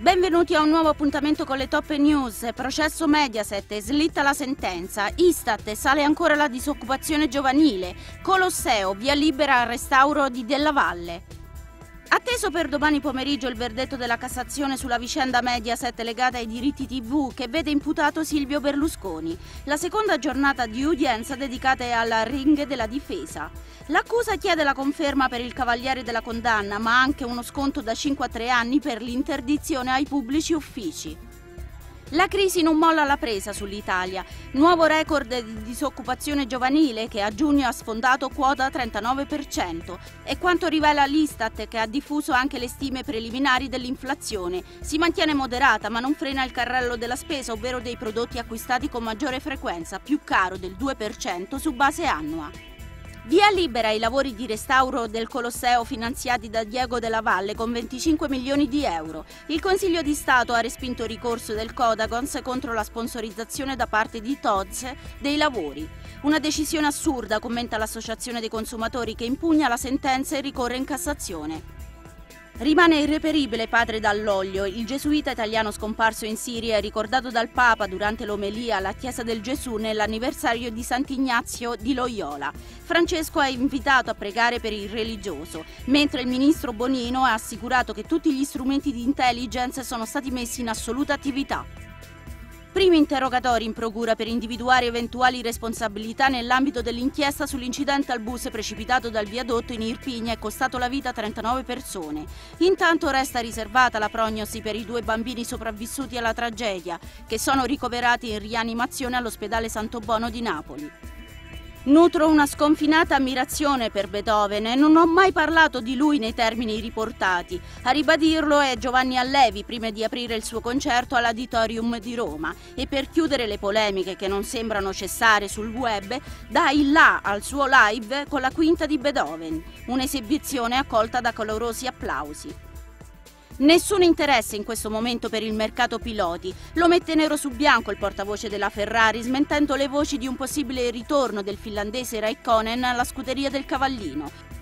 Benvenuti a un nuovo appuntamento con le top news. Processo Mediaset, slitta la sentenza. Istat, sale ancora la disoccupazione giovanile. Colosseo, via libera al restauro di Della Valle. Atteso per domani pomeriggio il verdetto della Cassazione sulla vicenda Mediaset legata ai diritti TV che vede imputato Silvio Berlusconi, la seconda giornata di udienza dedicata alla ring della difesa. L'accusa chiede la conferma per il cavaliere della condanna, ma anche uno sconto da 5 a 3 anni per l'interdizione ai pubblici uffici. La crisi non molla la presa sull'Italia. Nuovo record di disoccupazione giovanile che a giugno ha sfondato quota 39%. È quanto rivela l'Istat che ha diffuso anche le stime preliminari dell'inflazione. Si mantiene moderata ma non frena il carrello della spesa, ovvero dei prodotti acquistati con maggiore frequenza, più caro del 2% su base annua. Via libera ai lavori di restauro del Colosseo finanziati da Diego della Valle con 25 milioni di euro. Il Consiglio di Stato ha respinto il ricorso del Codagons contro la sponsorizzazione da parte di Tod's dei lavori. Una decisione assurda, commenta l'Associazione dei consumatori che impugna la sentenza e ricorre in Cassazione. Rimane irreperibile padre Dall'Oglio, il gesuita italiano scomparso in Siria e ricordato dal Papa durante l'omelia alla Chiesa del Gesù nell'anniversario di Sant'Ignazio di Loyola. Francesco ha invitato a pregare per il religioso, mentre il ministro Bonino ha assicurato che tutti gli strumenti di intelligence sono stati messi in assoluta attività. Primi interrogatori in procura per individuare eventuali responsabilità nell'ambito dell'inchiesta sull'incidente al bus precipitato dal viadotto in Irpigna e costato la vita a 39 persone. Intanto resta riservata la prognosi per i due bambini sopravvissuti alla tragedia, che sono ricoverati in rianimazione all'ospedale Santo Bono di Napoli. Nutro una sconfinata ammirazione per Beethoven e non ho mai parlato di lui nei termini riportati. A ribadirlo è Giovanni Allevi prima di aprire il suo concerto all'Auditorium di Roma e per chiudere le polemiche che non sembrano cessare sul web, dà il là al suo live con la quinta di Beethoven, un'esibizione accolta da calorosi applausi. Nessun interesse in questo momento per il mercato piloti. Lo mette nero su bianco il portavoce della Ferrari, smentendo le voci di un possibile ritorno del finlandese Raikkonen alla scuderia del Cavallino.